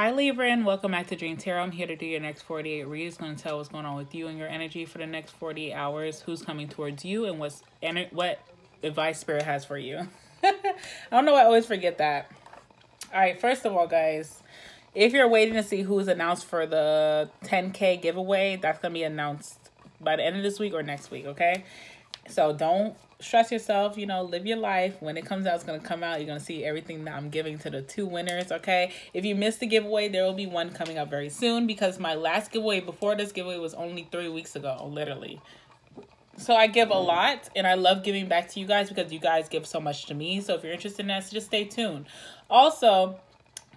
Hi Libra and welcome back to Dream Tarot. I'm here to do your next 48 read. It's going to tell what's going on with you and your energy for the next 48 hours, who's coming towards you, and what's what advice Spirit has for you. I don't know, I always forget that. All right, first of all, guys, if you're waiting to see who's announced for the 10K giveaway, that's going to be announced by the end of this week or next week, okay? So don't stress yourself, you know, live your life. When it comes out, it's going to come out. You're going to see everything that I'm giving to the two winners, okay? If you missed the giveaway, there will be one coming up very soon because my last giveaway before this giveaway was only three weeks ago, literally. So I give a mm. lot and I love giving back to you guys because you guys give so much to me. So if you're interested in that, just stay tuned. Also,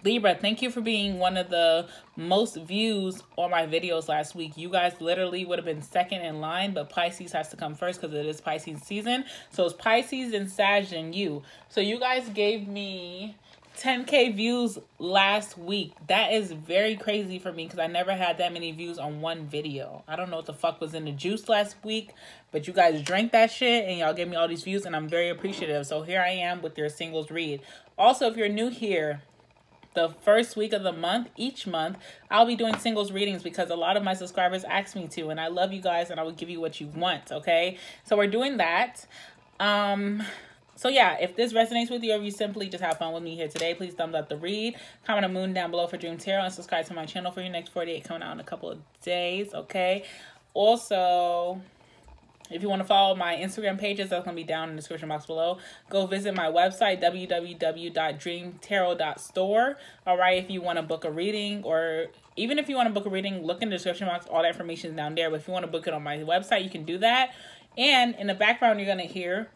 Libra, thank you for being one of the most views on my videos last week. You guys literally would have been second in line, but Pisces has to come first because it is Pisces season. So it's Pisces and Sag and you. So you guys gave me 10k views last week. That is very crazy for me because I never had that many views on one video. I don't know what the fuck was in the juice last week, but you guys drank that shit and y'all gave me all these views and I'm very appreciative. So here I am with your singles read. Also, if you're new here, the first week of the month, each month, I'll be doing singles readings because a lot of my subscribers ask me to, and I love you guys and I will give you what you want, okay? So we're doing that. Um, so yeah, if this resonates with you or if you simply just have fun with me here today, please thumbs up the read, comment a moon down below for Dream Tarot, and subscribe to my channel for your next 48 coming out in a couple of days, okay? Also, if you want to follow my Instagram pages, that's going to be down in the description box below. Go visit my website, www.dreamtarot.store. All right, if you want to book a reading or even if you want to book a reading, look in the description box. All that information is down there. But if you want to book it on my website, you can do that. And in the background, you're going to hear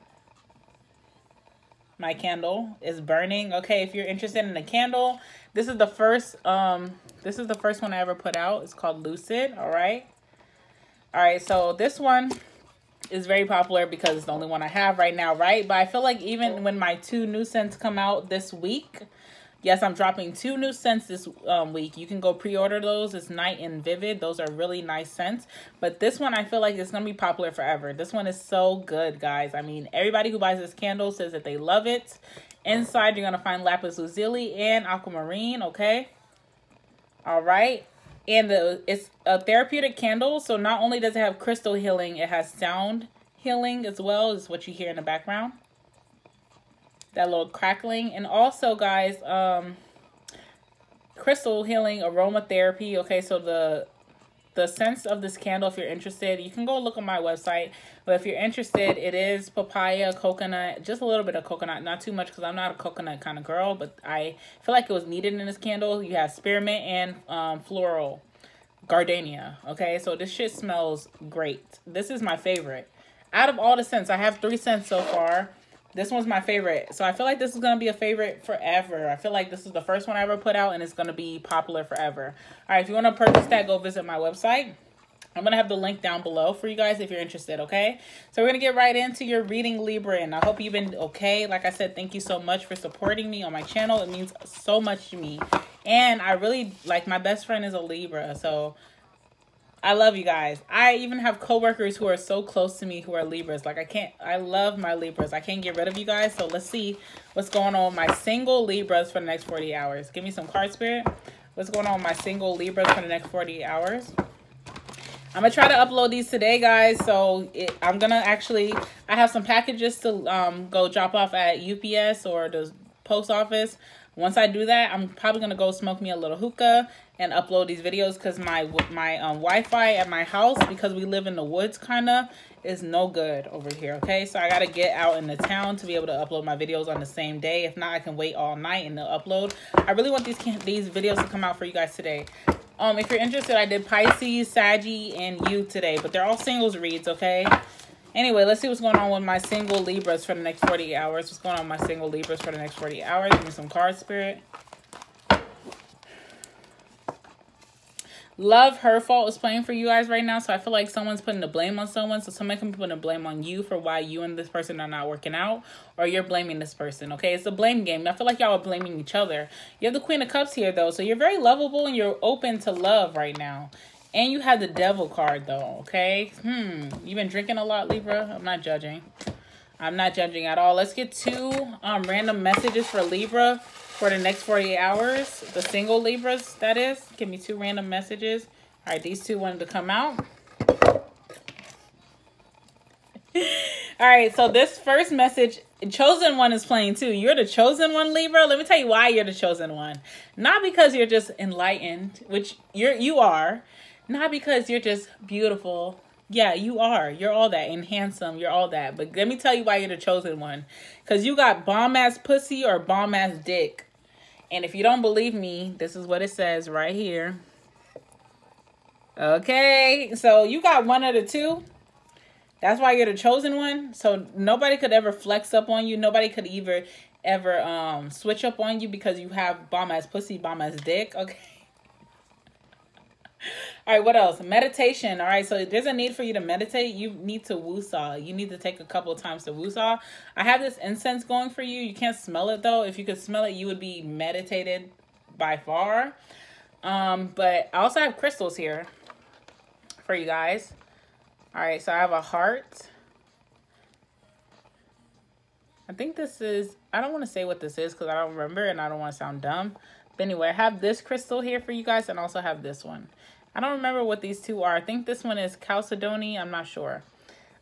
my candle is burning. Okay, if you're interested in a candle, this is the first um this is the first one I ever put out. It's called Lucid, all right? All right, so this one is very popular because it's the only one I have right now, right? But I feel like even when my two new scents come out this week, yes, I'm dropping two new scents this um, week. You can go pre-order those. It's Night and Vivid. Those are really nice scents. But this one, I feel like it's going to be popular forever. This one is so good, guys. I mean, everybody who buys this candle says that they love it. Inside, you're going to find Lapis Lazuli and Aquamarine, okay? All right and the it's a therapeutic candle so not only does it have crystal healing it has sound healing as well is what you hear in the background. That little crackling. And also guys um crystal healing aromatherapy okay so the the sense of this candle if you're interested you can go look on my website. But if you're interested it is papaya coconut just a little bit of coconut not too much because i'm not a coconut kind of girl but i feel like it was needed in this candle. You have spearmint and um, floral gardenia okay? So this shit smells great. This is my favorite. Out of all the scents i have three scents so far this one's my favorite. So I feel like this is going to be a favorite forever. I feel like this is the first one I ever put out and it's going to be popular forever. All right, if you want to purchase that, go visit my website. I'm going to have the link down below for you guys if you're interested, okay? So we're going to get right into your reading Libra, and I hope you've been okay. Like I said, thank you so much for supporting me on my channel. It means so much to me. And I really, like, my best friend is a Libra, so I love you guys. I even have coworkers who are so close to me who are Libras. Like I can't, I love my Libras. I can't get rid of you guys. So let's see what's going on with my single Libras for the next 40 hours. Give me some card spirit. What's going on with my single Libras for the next 40 hours? I'm going to try to upload these today, guys. So it, I'm going to actually, I have some packages to um, go drop off at UPS or the post office. Once I do that, I'm probably going to go smoke me a little hookah and upload these videos because my my um, Wi-Fi at my house, because we live in the woods kind of, is no good over here, okay? So I got to get out in the town to be able to upload my videos on the same day. If not, I can wait all night and they'll upload. I really want these these videos to come out for you guys today. Um, if you're interested, I did Pisces, Saggy, and you today, but they're all singles reads, okay? Anyway, let's see what's going on with my single Libras for the next 48 hours. What's going on with my single Libras for the next 48 hours? Give me some card spirit. Love Her Fault is playing for you guys right now. So I feel like someone's putting the blame on someone. So somebody can be putting the blame on you for why you and this person are not working out. Or you're blaming this person. Okay, it's a blame game. I feel like y'all are blaming each other. You have the Queen of Cups here though. So you're very lovable and you're open to love right now. And you have the Devil card though. Okay. Hmm. You've been drinking a lot, Libra? I'm not judging. I'm not judging at all. Let's get two um, random messages for Libra for the next 48 hours. The single Libras, that is. Give me two random messages. All right, these two wanted to come out. All right, so this first message, chosen one is playing too. You're the chosen one, Libra. Let me tell you why you're the chosen one. Not because you're just enlightened, which you're you are. Not because you're just beautiful. Yeah, you are. You're all that and handsome. You're all that. But let me tell you why you're the chosen one. Cause you got bomb ass pussy or bomb ass dick. And if you don't believe me, this is what it says right here. Okay, so you got one of the two. That's why you're the chosen one. So nobody could ever flex up on you. Nobody could ever ever um switch up on you because you have bomb ass pussy, bomb ass dick. Okay. All right, what else? Meditation. All right, so there's a need for you to meditate. You need to woosah. You need to take a couple of times to woosah. I have this incense going for you. You can't smell it though. If you could smell it, you would be meditated by far. Um, but I also have crystals here for you guys. All right, so I have a heart. I think this is, I don't want to say what this is because I don't remember and I don't want to sound dumb. But anyway, I have this crystal here for you guys and also have this one. I don't remember what these two are. I think this one is Chalcedony. I'm not sure.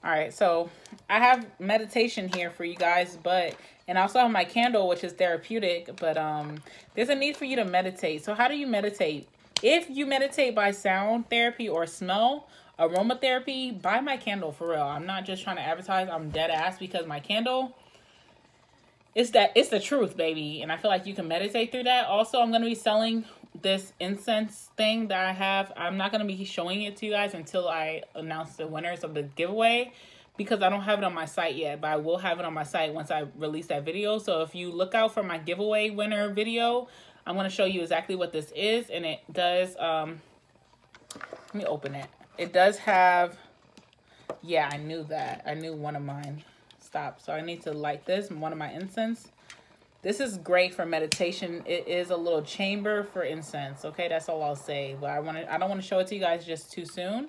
All right, so I have meditation here for you guys, but, and I also have my candle, which is therapeutic, but um, there's a need for you to meditate. So how do you meditate? If you meditate by sound therapy or smell, aromatherapy, buy my candle for real. I'm not just trying to advertise. I'm dead ass because my candle it's that it's the truth, baby. And I feel like you can meditate through that. Also, I'm going to be selling this incense thing that I have. I'm not going to be showing it to you guys until I announce the winners of the giveaway because I don't have it on my site yet, but I will have it on my site once I release that video. So if you look out for my giveaway winner video, I'm going to show you exactly what this is. And it does, um, let me open it. It does have, yeah, I knew that. I knew one of mine stopped. So I need to light this, one of my incense. This is great for meditation. It is a little chamber for incense. Okay, that's all I'll say. But I want to I don't want to show it to you guys just too soon.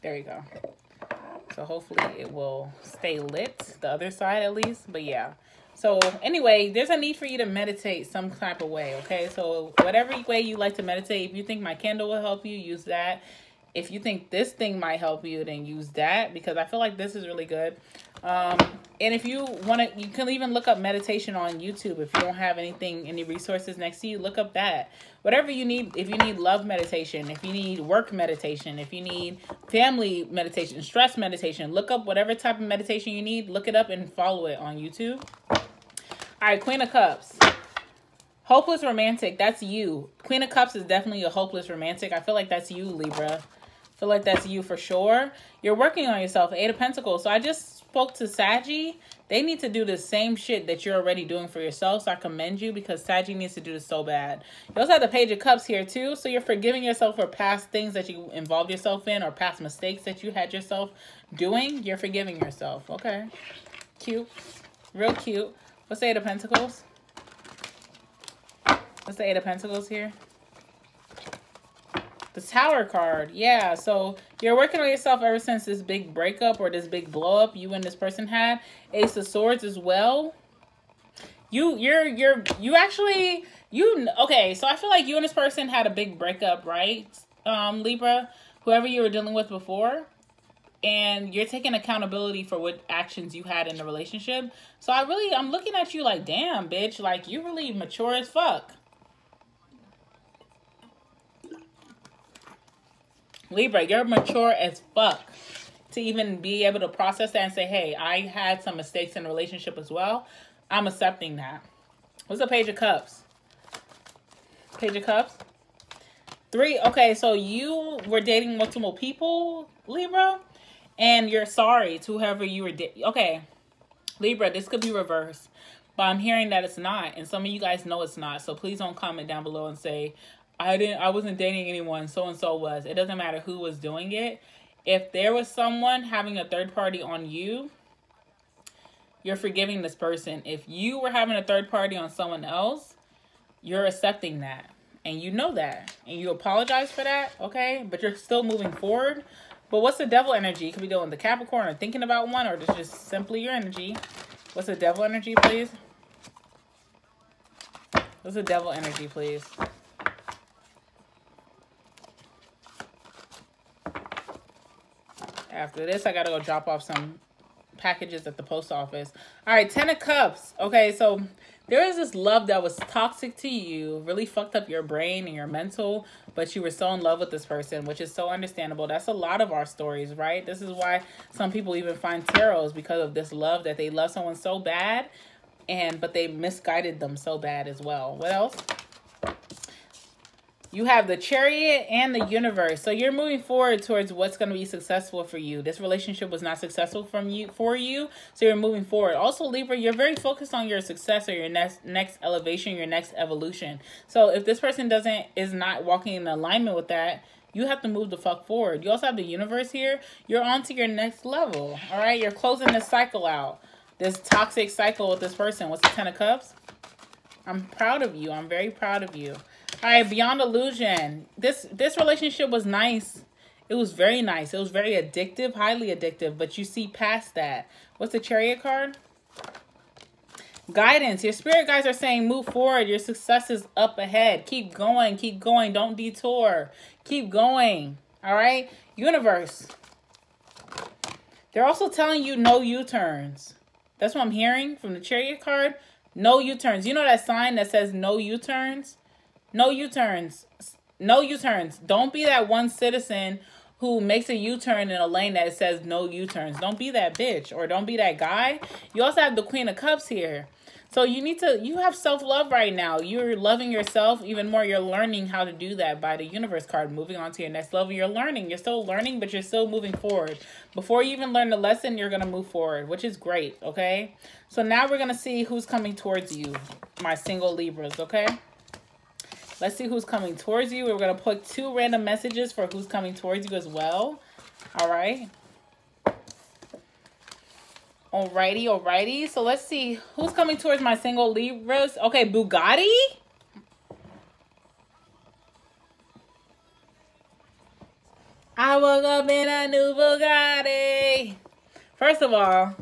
There you go. So hopefully it will stay lit, the other side at least. But yeah. So anyway, there's a need for you to meditate some type of way, okay? So whatever way you like to meditate, if you think my candle will help you, use that if you think this thing might help you, then use that because I feel like this is really good. Um, and if you want to, you can even look up meditation on YouTube. If you don't have anything, any resources next to you, look up that. Whatever you need, if you need love meditation, if you need work meditation, if you need family meditation, stress meditation, look up whatever type of meditation you need. Look it up and follow it on YouTube. All right, Queen of Cups. Hopeless romantic, that's you. Queen of Cups is definitely a hopeless romantic. I feel like that's you, Libra feel like that's you for sure. You're working on yourself. Eight of Pentacles. So I just spoke to Saggy. They need to do the same shit that you're already doing for yourself. So I commend you because Saggy needs to do this so bad. You also have the Page of Cups here too. So you're forgiving yourself for past things that you involved yourself in or past mistakes that you had yourself doing. You're forgiving yourself. Okay. Cute. Real cute. What's the Eight of Pentacles? What's the Eight of Pentacles here? The Tower card. Yeah, so you're working on yourself ever since this big breakup or this big blow up you and this person had. Ace of Swords as well. You, you're, you're, you actually, you, okay, so I feel like you and this person had a big breakup, right, um, Libra? Whoever you were dealing with before and you're taking accountability for what actions you had in the relationship. So I really, I'm looking at you like, damn, bitch, like you really mature as fuck. Libra, you're mature as fuck to even be able to process that and say, hey, I had some mistakes in the relationship as well. I'm accepting that. What's the Page of Cups? Page of Cups? Three. Okay, so you were dating multiple people, Libra, and you're sorry to whoever you were dating. Okay, Libra, this could be reversed. But I'm hearing that it's not, and some of you guys know it's not. So please don't comment down below and say, I didn't I wasn't dating anyone, so and so was. It doesn't matter who was doing it. If there was someone having a third party on you, you're forgiving this person. If you were having a third party on someone else, you're accepting that. And you know that. And you apologize for that, okay? But you're still moving forward. But what's the devil energy? Could be doing the Capricorn or thinking about one or just simply your energy. What's the devil energy, please? What's the devil energy, please? After this, I gotta go drop off some packages at the post office. All right, Ten of Cups. Okay, so there is this love that was toxic to you, really fucked up your brain and your mental, but you were so in love with this person, which is so understandable. That's a lot of our stories, right? This is why some people even find tarots because of this love that they love someone so bad and but they misguided them so bad as well. What else? You have the chariot and the universe. So you're moving forward towards what's going to be successful for you. This relationship was not successful from you for you, so you're moving forward. Also, Libra, you're very focused on your success or your next next elevation, your next evolution. So if this person doesn't is not walking in alignment with that, you have to move the fuck forward. You also have the universe here. You're on to your next level. All right, you're closing this cycle out. This toxic cycle with this person. What's the Ten of Cups? I'm proud of you. I'm very proud of you. All right, beyond illusion. This this relationship was nice. It was very nice. It was very addictive, highly addictive, but you see past that. What's the chariot card? Guidance. Your spirit guides are saying move forward. Your success is up ahead. Keep going. Keep going. Don't detour. Keep going. All right? Universe. They're also telling you no U-turns. That's what I'm hearing from the chariot card. No U-turns. You know that sign that says no U-turns? No U-turns. No U-turns. Don't be that one citizen who makes a U-turn in a lane that says no U-turns. Don't be that bitch or don't be that guy. You also have the Queen of Cups here. So you need to, you have self-love right now. You're loving yourself even more. You're learning how to do that by the universe card. Moving on to your next level. You're learning. You're still learning, but you're still moving forward. Before you even learn the lesson, you're going to move forward, which is great, okay? So now we're going to see who's coming towards you, my single Libras, okay? Let's see who's coming towards you. We're going to put two random messages for who's coming towards you as well. All right. Alrighty, alrighty. So let's see who's coming towards my single Libras. Okay, Bugatti. I woke up in a new Bugatti. First of all,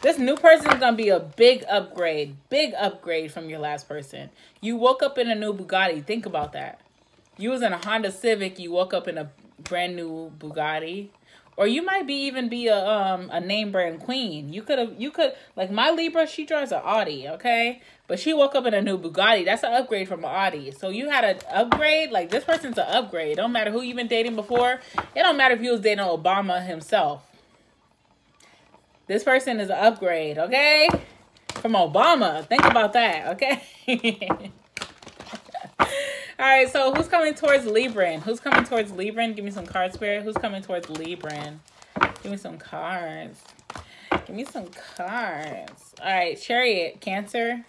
this new person is going to be a big upgrade. Big upgrade from your last person. You woke up in a new Bugatti. Think about that. You was in a Honda Civic. You woke up in a brand new Bugatti. Or you might be even be a um a name brand queen. You could have you could like my Libra, she drives an Audi, okay? But she woke up in a new Bugatti. That's an upgrade from an Audi. So you had an upgrade. Like this person's an upgrade. It don't matter who you've been dating before. It don't matter if you was dating Obama himself. This person is an upgrade, okay? From Obama. Think about that, okay? All right, so who's coming towards Libran? Who's coming towards Libran? Give me some cards, spirit. Who's coming towards Libran? Give me some cards. Give me some cards. All right, Chariot, Cancer.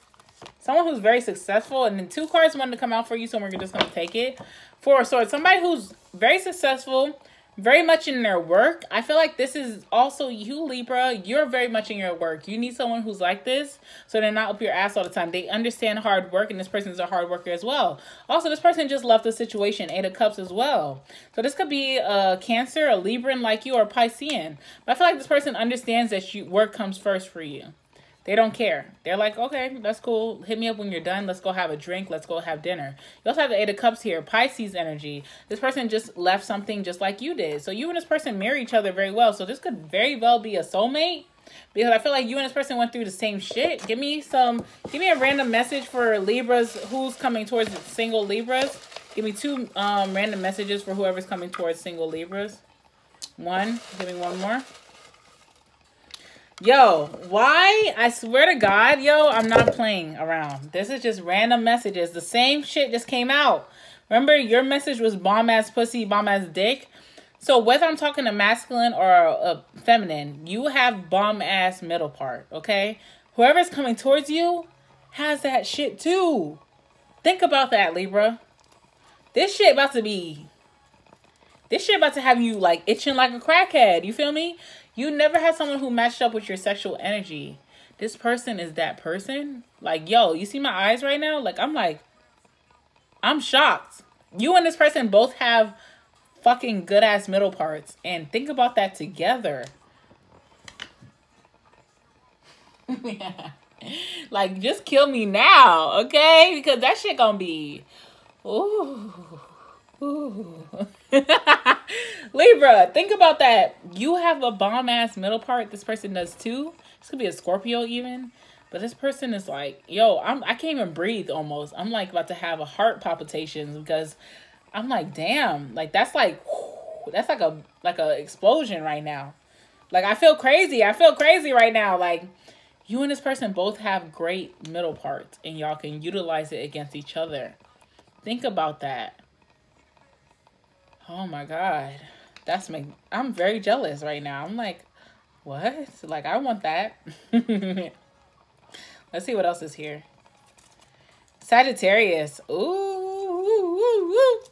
Someone who's very successful. And then two cards wanted to come out for you, so we're just going to take it. Four Swords. Somebody who's very successful, very much in their work. I feel like this is also you, Libra. You're very much in your work. You need someone who's like this so they're not up your ass all the time. They understand hard work, and this person's a hard worker as well. Also, this person just left the situation, Eight of Cups as well. So this could be a Cancer, a Libran like you, or a Piscean. But I feel like this person understands that you, work comes first for you. They don't care. They're like, okay, that's cool. Hit me up when you're done. Let's go have a drink. Let's go have dinner. You also have the Eight of Cups here. Pisces energy. This person just left something just like you did. So you and this person marry each other very well. So this could very well be a soulmate. Because I feel like you and this person went through the same shit. Give me some, give me a random message for Libras. Who's coming towards single Libras? Give me two um, random messages for whoever's coming towards single Libras. One. Give me one more. Yo, why? I swear to God, yo, I'm not playing around. This is just random messages. The same shit just came out. Remember, your message was bomb ass pussy, bomb ass dick. So whether I'm talking to masculine or a feminine, you have bomb ass middle part, okay? Whoever's coming towards you has that shit too. Think about that, Libra. This shit about to be... This shit about to have you, like, itching like a crackhead. You feel me? You never had someone who matched up with your sexual energy. This person is that person. Like, yo, you see my eyes right now? Like, I'm like, I'm shocked. You and this person both have fucking good ass middle parts. And think about that together. yeah. like, just kill me now, okay? Because that shit gonna be, ooh, ooh. Libra, think about that. You have a bomb ass middle part. This person does too. This could be a Scorpio even. But this person is like, yo, I'm I can't even breathe almost. I'm like about to have a heart palpitations because I'm like, damn, like that's like whew, that's like a like a explosion right now. Like I feel crazy. I feel crazy right now. Like you and this person both have great middle parts and y'all can utilize it against each other. Think about that. Oh my god. That's me. I'm very jealous right now. I'm like, what? Like I want that. Let's see what else is here. Sagittarius. Ooh.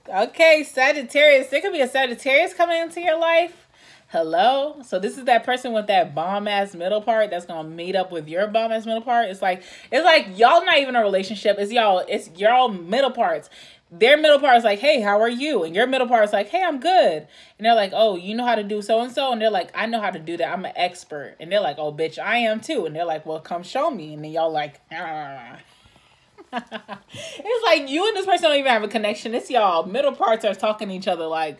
Okay, Sagittarius. There could be a Sagittarius coming into your life. Hello. So this is that person with that bomb ass middle part that's gonna meet up with your bomb ass middle part. It's like it's like y'all not even a relationship. It's y'all. It's y'all middle parts their middle part is like, hey, how are you? And your middle part is like, hey, I'm good. And they're like, oh, you know how to do so and so? And they're like, I know how to do that. I'm an expert. And they're like, oh, bitch, I am too. And they're like, well, come show me. And then y'all like, ah. it's like you and this person don't even have a connection. It's y'all middle parts are talking to each other like,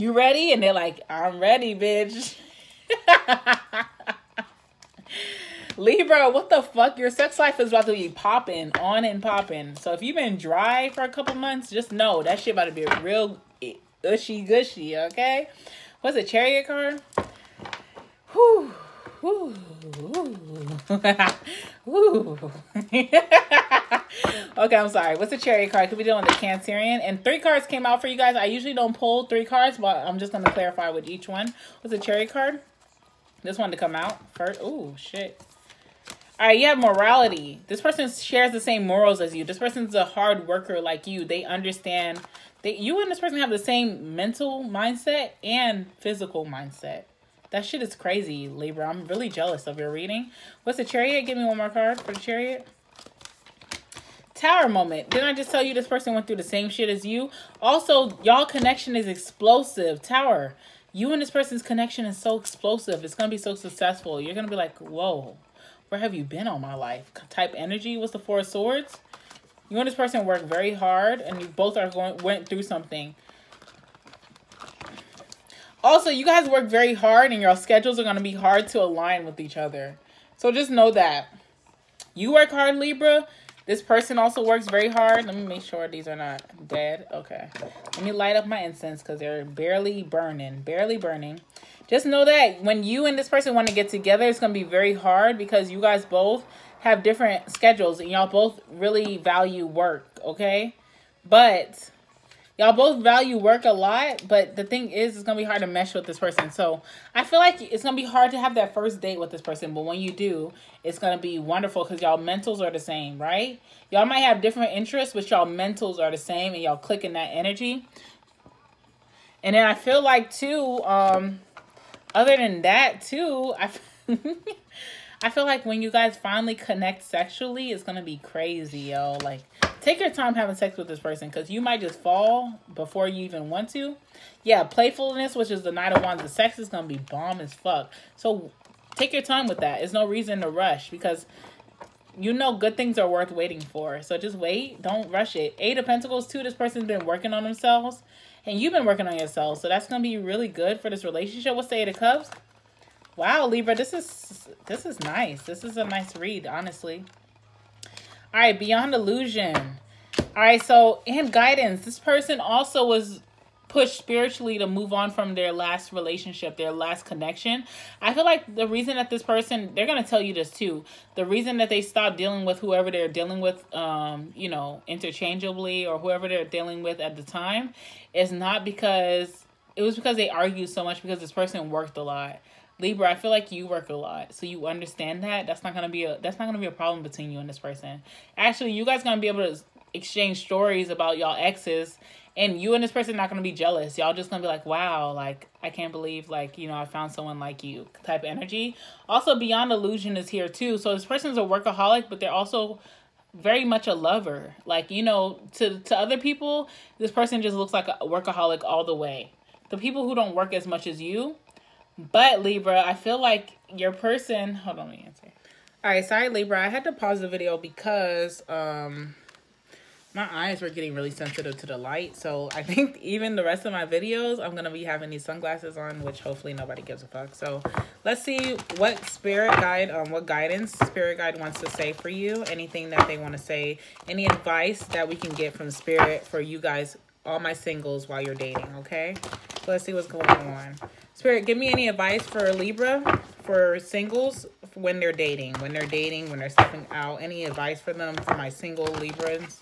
you ready? And they're like, I'm ready, bitch. Libra, what the fuck? Your sex life is about to be popping, on and popping. So if you've been dry for a couple months, just know that shit about to be real ushy gushy, okay? What's a chariot card? Whew. Whew. Whew. okay, I'm sorry. What's the chariot card? Could be doing the Cancerian. And three cards came out for you guys. I usually don't pull three cards, but I'm just going to clarify with each one. What's the chariot card? This one to come out first. Oh, shit. All right, you have morality. This person shares the same morals as you. This person's a hard worker like you. They understand that you and this person have the same mental mindset and physical mindset. That shit is crazy, Libra. I'm really jealous of your reading. What's the chariot? Give me one more card for the chariot. Tower moment. Didn't I just tell you this person went through the same shit as you? Also, y'all connection is explosive. Tower. You and this person's connection is so explosive. It's going to be so successful. You're going to be like, whoa where have you been all my life? Type energy was the Four of Swords. You and this person work very hard and you both are going went through something. Also, you guys work very hard and your schedules are going to be hard to align with each other. So just know that. You work hard, Libra. This person also works very hard. Let me make sure these are not dead. Okay. Let me light up my incense because they're barely burning. Barely burning just know that when you and this person want to get together, it's going to be very hard because you guys both have different schedules and y'all both really value work, okay? But y'all both value work a lot, but the thing is, it's to be hard to mesh with this person. So I feel like it's to be hard to have that first date with this person, but when you do, it's to be wonderful because y'all mentals are the same, right? Y'all might have different interests, but y'all mentals are the same and y'all click in that energy. And then I feel like, too, um other than that, too, I, I feel like when you guys finally connect sexually, it's gonna be crazy, yo. Like, take your time having sex with this person because you might just fall before you even want to. Yeah, playfulness, which is the Knight of Wands, the sex is gonna be bomb as fuck. So take your time with that. There's no reason to rush because you know good things are worth waiting for. So just wait. Don't rush it. Eight of Pentacles, too. This person's been working on themselves. And you've been working on yourself. So that's going to be really good for this relationship. What's the Eight of Cups? Wow, Libra, this is this is nice. This is a nice read, honestly. All right, Beyond Illusion. All right, so and guidance. This person also was pushed spiritually to move on from their last relationship, their last connection. I feel like the reason that this person, they're going to tell you this too. The reason that they stopped dealing with whoever they're dealing with, um, you know, interchangeably or whoever they're dealing with at the time is not because it was because they argued so much because this person worked a lot. Libra, I feel like you work a lot, so you understand that. That's not gonna be a that's not gonna be a problem between you and this person. Actually, you guys gonna be able to exchange stories about y'all exes and you and this person not gonna be jealous y'all just gonna be like wow like i can't believe like you know i found someone like you type energy also beyond illusion is here too so this person's a workaholic but they're also very much a lover like you know to to other people this person just looks like a workaholic all the way the people who don't work as much as you but libra i feel like your person hold on let me answer All right, sorry, Libra. I had to pause the video because um my eyes were getting really sensitive to the light. So I think even the rest of my videos, I'm going to be having these sunglasses on, which hopefully nobody gives a fuck. So let's see what spirit guide, um, what guidance spirit guide wants to say for you. Anything that they want to say. Any advice that we can get from spirit for you guys, all my singles while you're dating, okay? So let's see what's going on. Spirit, give me any advice for Libra, for singles when they're dating, when they're dating, when they're stepping out. Any advice for them for my single Librans?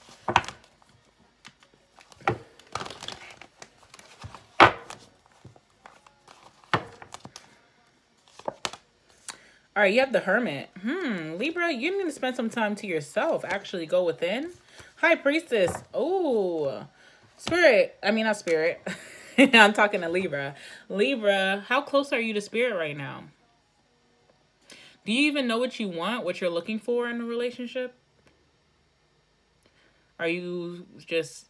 All right, you have the Hermit. Hmm, Libra, you need to spend some time to yourself. Actually, go within. High Priestess. Oh, Spirit. I mean, not Spirit. I'm talking to Libra. Libra, how close are you to Spirit right now? Do you even know what you want, what you're looking for in a relationship? Are you just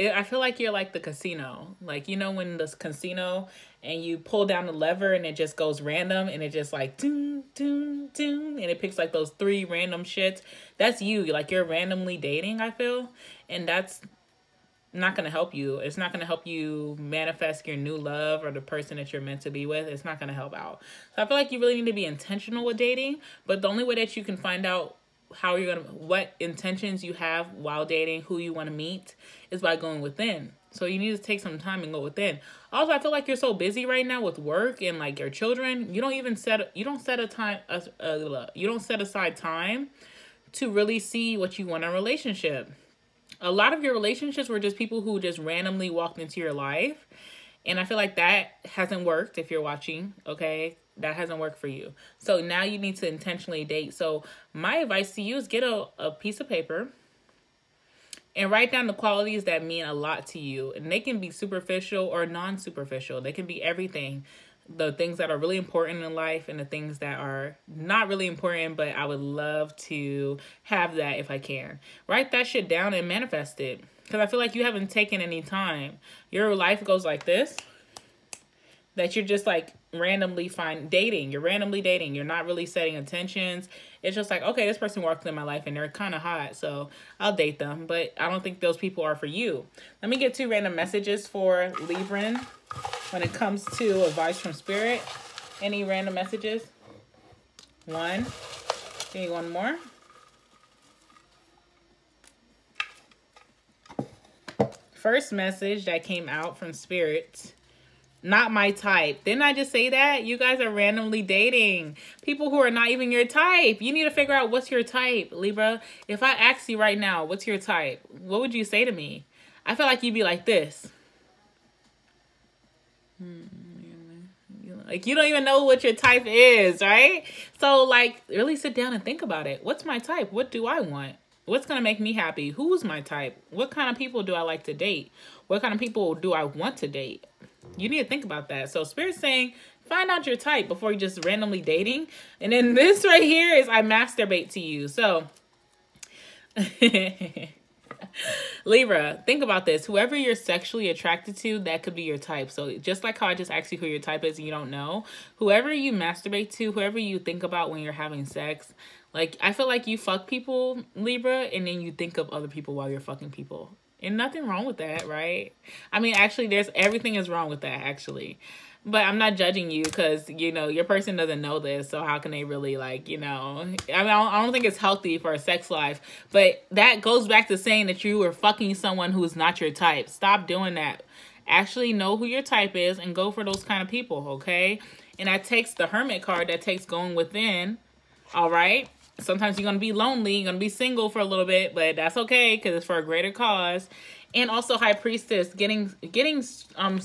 I feel like you're like the casino. Like, you know, when this casino and you pull down the lever and it just goes random and it just like doom, doom, doom, and it picks like those three random shits. That's you. Like, you're randomly dating, I feel. And that's not going to help you. It's not going to help you manifest your new love or the person that you're meant to be with. It's not going to help out. So I feel like you really need to be intentional with dating. But the only way that you can find out how you're gonna what intentions you have while dating who you want to meet is by going within so you need to take some time and go within also i feel like you're so busy right now with work and like your children you don't even set you don't set a time uh, uh, you don't set aside time to really see what you want in a relationship a lot of your relationships were just people who just randomly walked into your life and i feel like that hasn't worked if you're watching okay that hasn't worked for you. So now you need to intentionally date. So my advice to you is get a, a piece of paper and write down the qualities that mean a lot to you. And they can be superficial or non-superficial. They can be everything. The things that are really important in life and the things that are not really important, but I would love to have that if I can. Write that shit down and manifest it. Because I feel like you haven't taken any time. Your life goes like this. That you're just like randomly find dating. You're randomly dating. You're not really setting intentions. It's just like, okay, this person walked in my life and they're kind of hot, so I'll date them. But I don't think those people are for you. Let me get two random messages for Libran when it comes to advice from Spirit. Any random messages? One. Give me one more. First message that came out from Spirit not my type. Didn't I just say that? You guys are randomly dating people who are not even your type. You need to figure out what's your type, Libra. If I ask you right now, what's your type? What would you say to me? I feel like you'd be like this. Hmm. Like you don't even know what your type is, right? So like really sit down and think about it. What's my type? What do I want? What's going to make me happy? Who's my type? What kind of people do I like to date? What kind of people do I want to date? You need to think about that. So Spirit's saying, find out your type before you just randomly dating. And then this right here is I masturbate to you. So Libra, think about this. Whoever you're sexually attracted to, that could be your type. So just like how I just asked you who your type is and you don't know, whoever you masturbate to, whoever you think about when you're having sex, like I feel like you fuck people, Libra, and then you think of other people while you're fucking people. And nothing wrong with that, right? I mean, actually, there's everything is wrong with that, actually. But I'm not judging you because, you know, your person doesn't know this. So how can they really, like, you know, I mean, I don't, I don't think it's healthy for a sex life. But that goes back to saying that you were fucking someone who's not your type. Stop doing that. Actually know who your type is and go for those kind of people, okay? And that takes the hermit card, that takes going within, all right? Sometimes you're going to be lonely, you're going to be single for a little bit, but that's okay because it's for a greater cause. And also high priestess getting getting um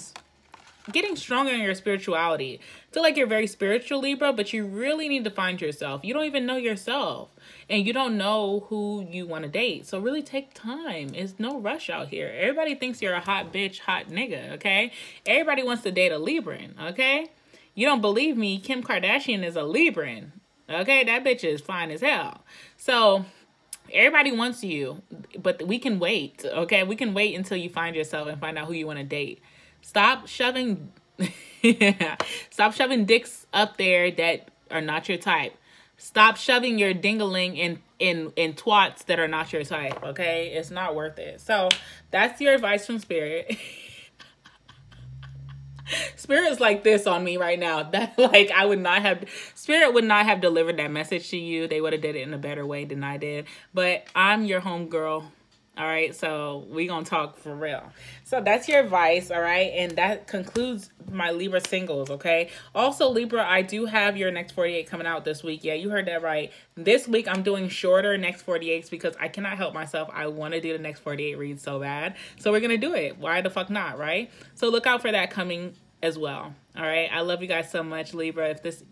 getting stronger in your spirituality. I feel like you're very spiritual Libra, but you really need to find yourself. You don't even know yourself and you don't know who you want to date. So really take time. It's no rush out here. Everybody thinks you're a hot bitch, hot nigga, okay? Everybody wants to date a Libran, okay? You don't believe me, Kim Kardashian is a Libran. Okay, that bitch is fine as hell. So everybody wants you, but we can wait. Okay, we can wait until you find yourself and find out who you want to date. Stop shoving, stop shoving dicks up there that are not your type. Stop shoving your dingaling in in in twats that are not your type. Okay, it's not worth it. So that's your advice from Spirit. Spirit's like this on me right now. That like I would not have Spirit would not have delivered that message to you. They would have did it in a better way than I did. But I'm your home girl all right, so we gonna talk for real. So that's your advice, all right, and that concludes my Libra singles. Okay. Also, Libra, I do have your next 48 coming out this week. Yeah, you heard that right. This week I'm doing shorter next 48s because I cannot help myself. I want to do the next 48 reads so bad, so we're gonna do it. Why the fuck not, right? So look out for that coming as well. All right. I love you guys so much, Libra. If this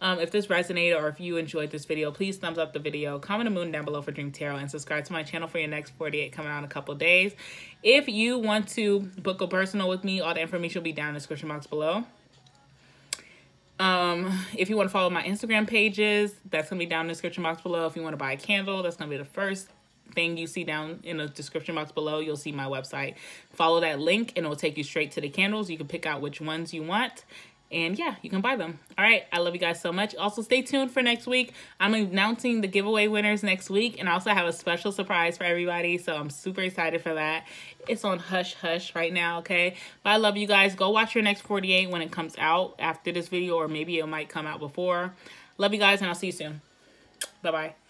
um, if this resonated or if you enjoyed this video, please thumbs up the video, comment a moon down below for Dream Tarot, and subscribe to my channel for your next 48 coming out in a couple days. If you want to book a personal with me, all the information will be down in the description box below. Um, if you want to follow my Instagram pages, that's going to be down in the description box below. If you want to buy a candle, that's going to be the first thing you see down in the description box below. You'll see my website. Follow that link and it will take you straight to the candles. You can pick out which ones you want and yeah, you can buy them. All right, I love you guys so much. Also, stay tuned for next week. I'm announcing the giveaway winners next week, and I also have a special surprise for everybody. So I'm super excited for that. It's on hush hush right now, okay? But I love you guys. Go watch your next 48 when it comes out after this video, or maybe it might come out before. Love you guys, and I'll see you soon. Bye bye.